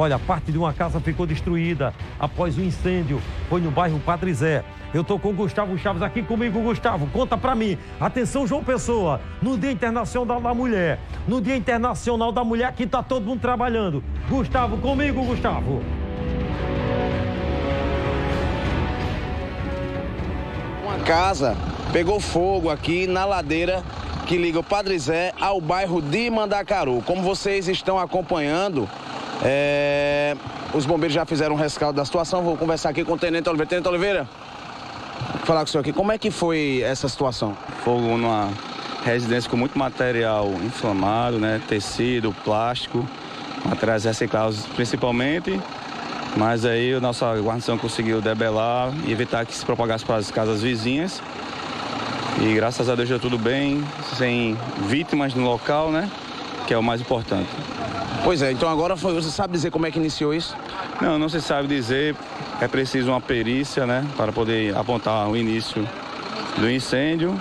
Olha, parte de uma casa ficou destruída após o um incêndio. Foi no bairro Padre Zé. Eu tô com o Gustavo Chaves aqui comigo, Gustavo. Conta pra mim. Atenção, João Pessoa. No Dia Internacional da Mulher. No Dia Internacional da Mulher, aqui tá todo mundo trabalhando. Gustavo, comigo, Gustavo. Uma casa pegou fogo aqui na ladeira que liga o Padre Zé ao bairro de Mandacaru. Como vocês estão acompanhando, é... os bombeiros já fizeram um rescaldo da situação. Vou conversar aqui com o Tenente Oliveira. Tenente Oliveira, falar com o senhor aqui. Como é que foi essa situação? Fogo numa residência com muito material inflamado, né? Tecido, plástico, materiais reciclados principalmente. Mas aí a nossa guarnição conseguiu debelar e evitar que se propagasse para as casas vizinhas. E graças a Deus deu tudo bem, sem vítimas no local, né? Que é o mais importante. Pois é, então agora você sabe dizer como é que iniciou isso? Não, não se sabe dizer. É preciso uma perícia, né? Para poder apontar o início do incêndio.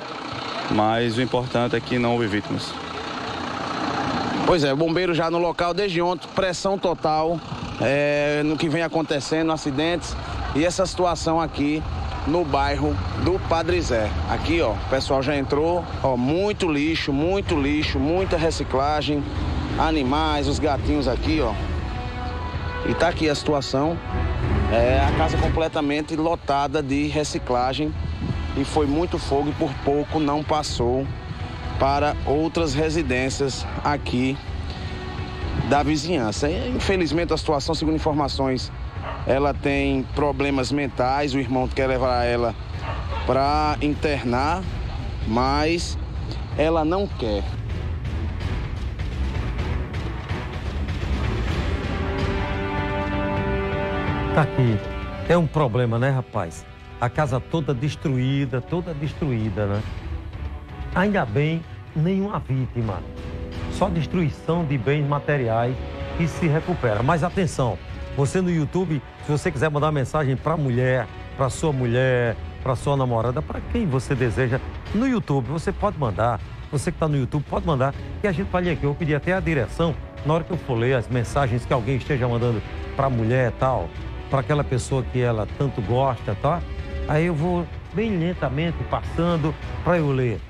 Mas o importante é que não houve vítimas. Pois é, o bombeiro já no local desde ontem, pressão total é, no que vem acontecendo, acidentes e essa situação aqui no bairro do Padre Zé. Aqui, ó, o pessoal já entrou, ó, muito lixo, muito lixo, muita reciclagem, animais, os gatinhos aqui, ó. E tá aqui a situação. É a casa completamente lotada de reciclagem e foi muito fogo e por pouco não passou para outras residências aqui da vizinhança. Infelizmente a situação, segundo informações ela tem problemas mentais, o irmão quer levar ela para internar, mas ela não quer. Tá aqui. É um problema, né, rapaz? A casa toda destruída, toda destruída, né? Ainda bem, nenhuma vítima. Só destruição de bens materiais que se recupera. Mas atenção, você no YouTube, se você quiser mandar mensagem para a mulher, para sua mulher, para sua namorada, para quem você deseja, no YouTube, você pode mandar. Você que está no YouTube, pode mandar, que a gente vai ler aqui. Eu pedi até a direção, na hora que eu for ler as mensagens que alguém esteja mandando para a mulher e tal, para aquela pessoa que ela tanto gosta, tá? Aí eu vou bem lentamente passando para eu ler.